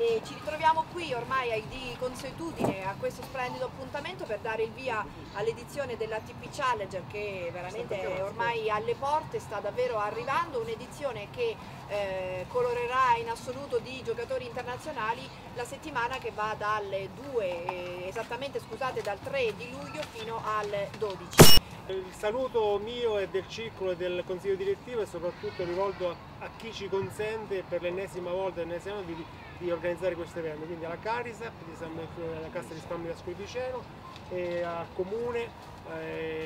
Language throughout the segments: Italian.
E ci ritroviamo qui ormai di consuetudine a questo splendido appuntamento per dare il via all'edizione dell'ATP Challenger che veramente è ormai alle porte, sta davvero arrivando, un'edizione che eh, colorerà in assoluto di giocatori internazionali la settimana che va dalle 2, eh, esattamente scusate, dal 3 di luglio fino al 12. Il saluto mio e del circolo e del consiglio direttivo è soprattutto rivolto a, chi ci consente per l'ennesima volta, l'ennesima di, di, organizzare questo evento, quindi alla Carisap, alla Cassa di Risparmio di e al Comune eh,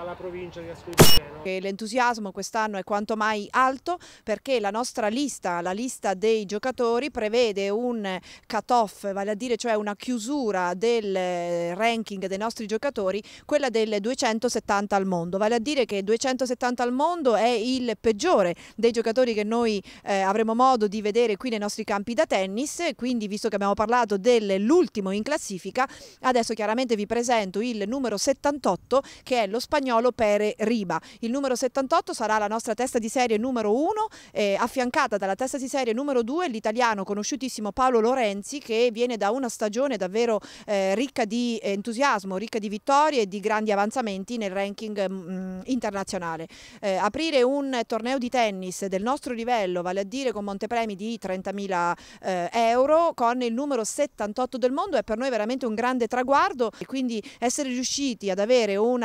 alla provincia di Ascoli Piceno. L'entusiasmo quest'anno è quanto mai alto perché la nostra lista, la lista dei giocatori, prevede un cut-off, vale a dire cioè una chiusura del ranking dei nostri giocatori, quella del 270 al mondo, vale a dire che 270 al mondo è il peggiore dei giocatori che noi eh, avremo modo di vedere qui nei nostri campi da tennis, quindi visto che abbiamo parlato dell'ultimo in classifica, adesso chiaramente vi presento il numero 78 78 che è lo spagnolo Pere Riba. Il numero 78 sarà la nostra testa di serie numero 1 eh, affiancata dalla testa di serie numero 2 l'italiano conosciutissimo Paolo Lorenzi che viene da una stagione davvero eh, ricca di entusiasmo, ricca di vittorie e di grandi avanzamenti nel ranking mh, mm, internazionale. Eh, aprire un torneo di tennis del nostro livello, vale a dire con montepremi di 30.000 eh, euro, con il numero 78 del mondo è per noi veramente un grande traguardo e quindi essere riusciti ad avere avere un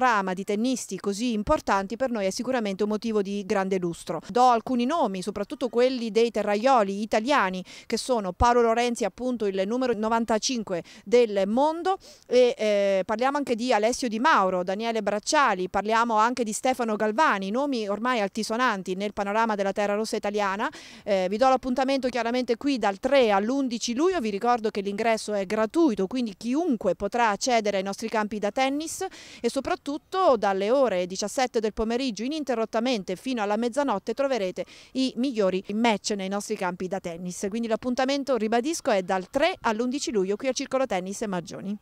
panorama di tennisti così importanti per noi è sicuramente un motivo di grande lustro. Do alcuni nomi, soprattutto quelli dei terraioli italiani che sono Paolo Lorenzi appunto il numero 95 del mondo e eh, parliamo anche di Alessio Di Mauro, Daniele Bracciali, parliamo anche di Stefano Galvani, nomi ormai altisonanti nel panorama della terra rossa italiana. Eh, vi do l'appuntamento chiaramente qui dal 3 all'11 luglio, vi ricordo che l'ingresso è gratuito, quindi chiunque potrà accedere ai nostri campi da tennis e soprattutto dalle ore 17 del pomeriggio ininterrottamente fino alla mezzanotte troverete i migliori match nei nostri campi da tennis. Quindi l'appuntamento, ribadisco, è dal 3 all'11 luglio qui al Circolo Tennis Maggioni.